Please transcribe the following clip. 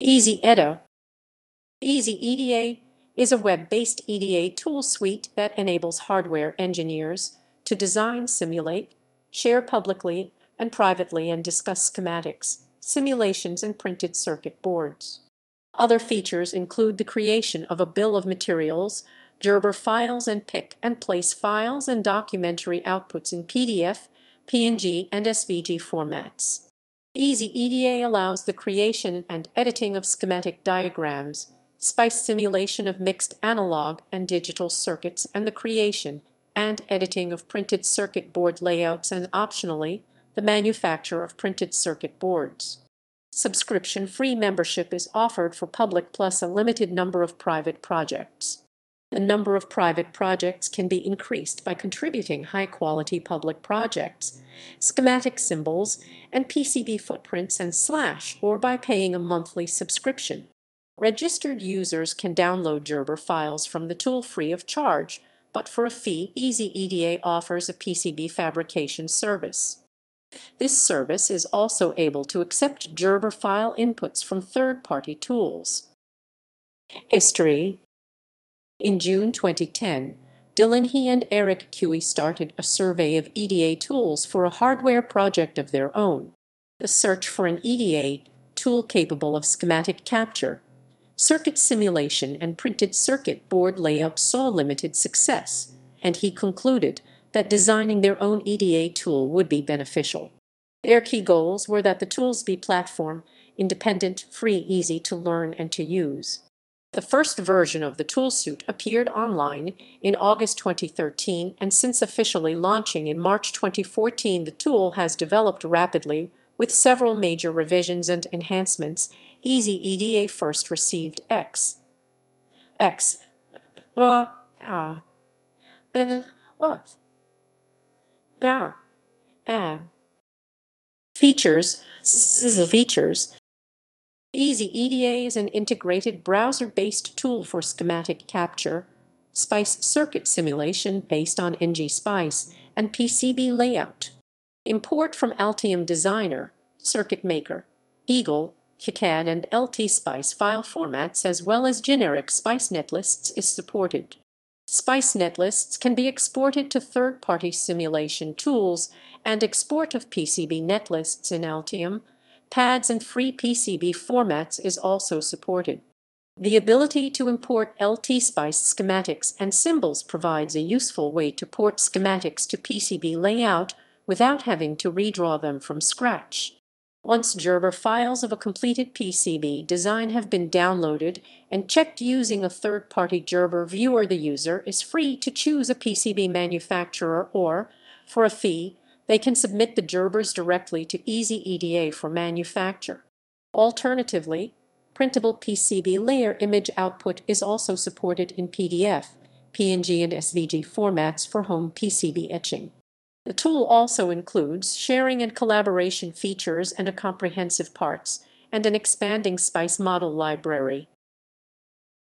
Easy EDA Easy EDA is a web-based EDA tool suite that enables hardware engineers to design, simulate, share publicly and privately and discuss schematics, simulations, and printed circuit boards. Other features include the creation of a bill of materials, Gerber files and pick and place files and documentary outputs in PDF, PNG, and SVG formats. Easy EDA allows the creation and editing of schematic diagrams, SPICE simulation of mixed analog and digital circuits and the creation and editing of printed circuit board layouts and optionally, the manufacture of printed circuit boards. Subscription-free membership is offered for public plus a limited number of private projects. The number of private projects can be increased by contributing high-quality public projects, schematic symbols, and PCB footprints and slash or by paying a monthly subscription. Registered users can download Gerber files from the tool free of charge, but for a fee, Easy EDA offers a PCB fabrication service. This service is also able to accept Gerber file inputs from third-party tools. History in June 2010, Dylan He and Eric Cui started a survey of EDA tools for a hardware project of their own. The search for an EDA tool capable of schematic capture, circuit simulation, and printed circuit board layout saw limited success, and he concluded that designing their own EDA tool would be beneficial. Their key goals were that the tools be platform, independent, free, easy to learn and to use. The first version of the toolsuite appeared online in August 2013 and since officially launching in March 2014 the tool has developed rapidly with several major revisions and enhancements. Easy EDA first received X. X. Uh, uh. Uh. Features. Features Easy EDA is an integrated browser-based tool for schematic capture, SPICE circuit simulation based on ngSpice, and PCB layout. Import from Altium Designer, Circuit Maker, Eagle, KiCad and LT-SPICE file formats as well as generic SPICE netlists is supported. SPICE netlists can be exported to third-party simulation tools and export of PCB netlists in Altium pads and free PCB formats is also supported. The ability to import LT-SPICE schematics and symbols provides a useful way to port schematics to PCB layout without having to redraw them from scratch. Once Gerber files of a completed PCB design have been downloaded and checked using a third-party Gerber viewer the user is free to choose a PCB manufacturer or, for a fee, they can submit the Gerbers directly to Easy EDA for manufacture. Alternatively, printable PCB layer image output is also supported in PDF, PNG and SVG formats for home PCB etching. The tool also includes sharing and collaboration features and a comprehensive parts and an expanding SPICE model library.